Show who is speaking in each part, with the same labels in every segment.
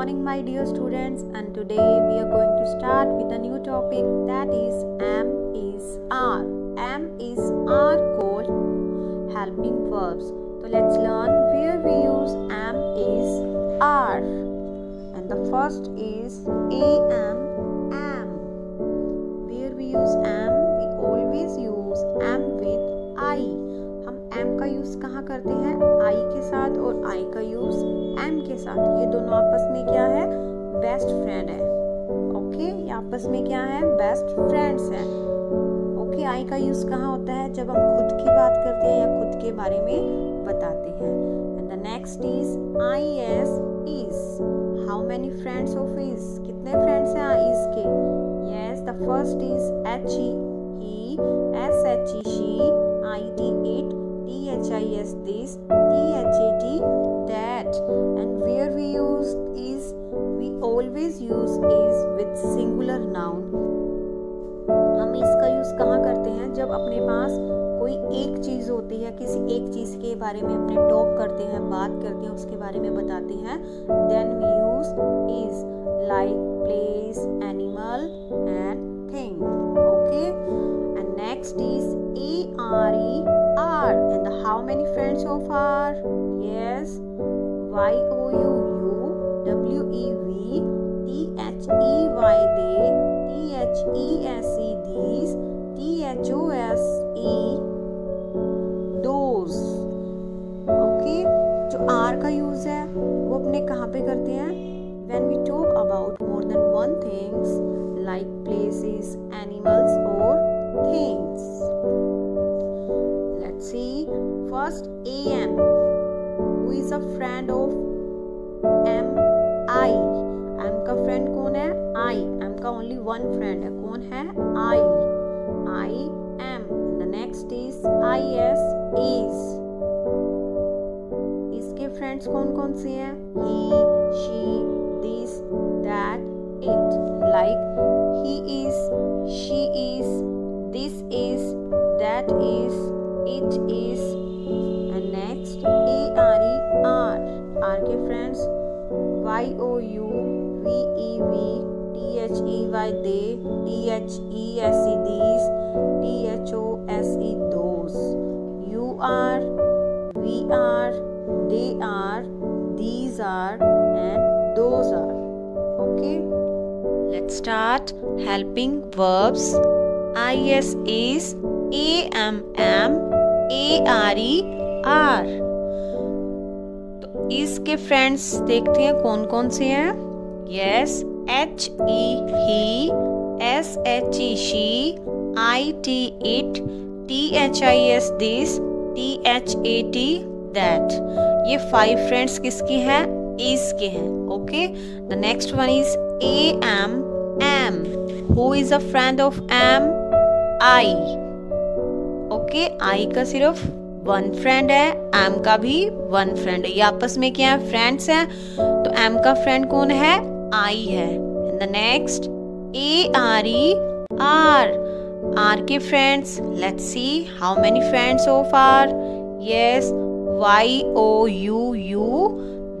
Speaker 1: morning my dear students and today we are going to start with a new topic that is am is are am is are called helping verbs. So let's learn where we use am is are and the first is am am का use कहाँ करते हैं? I के साथ और i का use m के साथ। ये दोनों आपस में क्या है? बेस्ट फ्रेंड है। ओके ये आपस में क्या है? बेस्ट फ्रेंड्स है। ओके आई का यूज़ कहाँ होता है? जब हम खुद की बात करते हैं या खुद के बारे में बताते हैं। And the next is I S is how many friends of is कितने फ्रेंड्स हैं इज़ के? Yes the first is H E S H E she I T it H A T that. And where we use is, we always use is with singular noun. हम इसका use कहाँ करते हैं? जब अपने पास कोई एक चीज़ होती है, किसी एक चीज़ के बारे में अपने टॉक करते हैं, बात करते हैं, उसके बारे में बताते हैं then we use is are का यूज़ है, वो अपने कहाँ पे करते हैं? When we talk about more than one things like places animals और things let's see first A M who is a friend of am I am का फ्रेंड कौन है? आई एम का ओनली वन फ्रेंड है. कौन है? आई आई elements कौन कौन से हैं? He she this that it like he is she is this is that is it is and next A R E are R के friends Y O U we E we T H E Y they T H E S E these T H O S E those you are we are they are these are and those are okay let's start helping verbs is is am am are are तो इसके friends देखते हैं कौन कौन से हैं yes H E he S H E she I T it T H I S this T H A T that ये five friends किसके हैं? इज़ के हैं okay the next one is A M am who is a friend of am I okay I का सिर्फ़ one friend है M का भी वन फ्रेंड है। ये आपस में क्या है? फ्रेंड्स हैं। तो एम का फ्रेंड कौन है? आई है। The next A R E are R के friends let's see how many friends of are yes Y O U you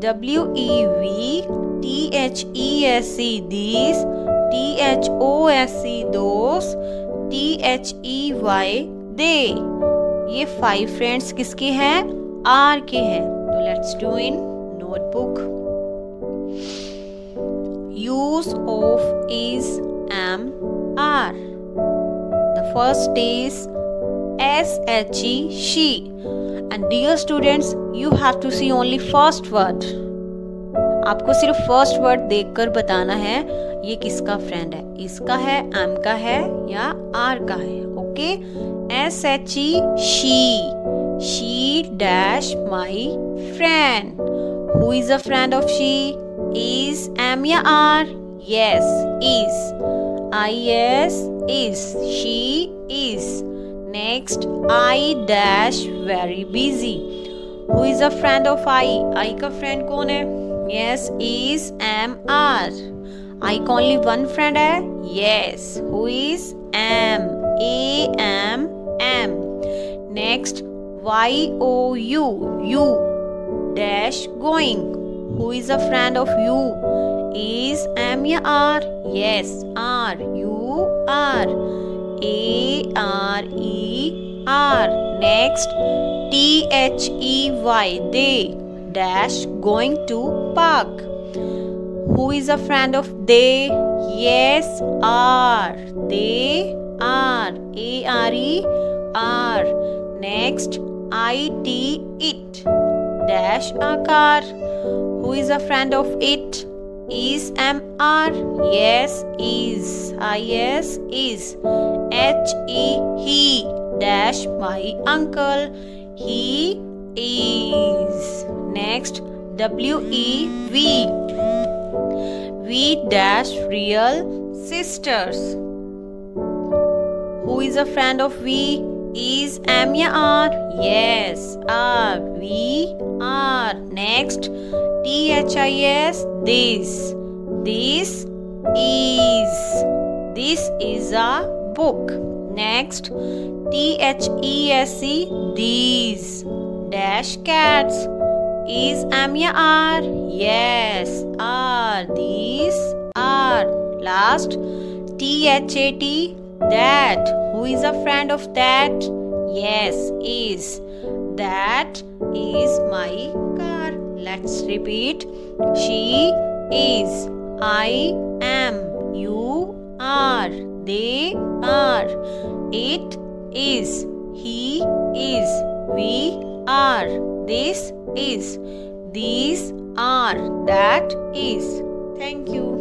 Speaker 1: W E we T H E S C this T H O S C those T H E Y they. ये five friends किसके हैं? Are के हैं। तो let's do in notebook use of is am are the first is S H E she and dear students you have to see only first word आपको सिर्फ़ first word देखकर बताना है, ये किसका फ्रेंड है? इसका है एम का है, या आर का है? Okay S H E she she dash my friend who is a friend of she is am या are yes is I S is she is Next I dash very busy who is a friend of I I का friend कौन है Yes, is am are. I का only one friend है. Yes, who is am? A am am. Next, Y O U you dash going. Who is a friend of you? is am ya are yes are you are a r e r. Next t h e y. They dash going to park. Who is a friend of they? Yes are they are. A r e r. Next i t it. Dash a car. Who is a friend of it is am are yes is i s is. H e he dash my uncle he is. Next w e v. We dash real sisters. Who is a friend of we is am ya are yes are we are next t h i s this. This is this is a book. Next t h e s e these. Dash cats. Is am ya are yes are these are. Last t h a t that. Who is a friend of that? Yes, is. That is my car. Let's repeat. She is. I am. You are. They are. It is. He is. We are. This is. These are. That is. Thank you.